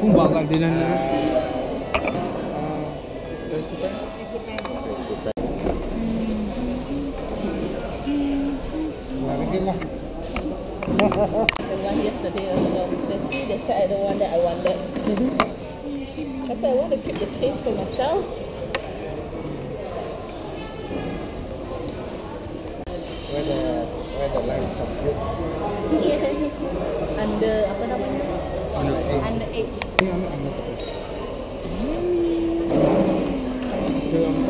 tumbang kat dinan ni. Lagi lah. The one yesterday also. They see they said I don't want that, I want that. I said I want to keep the chain for myself. Where the where the lines of fruit? Under apa sikit. Ini anak anak. Hmm.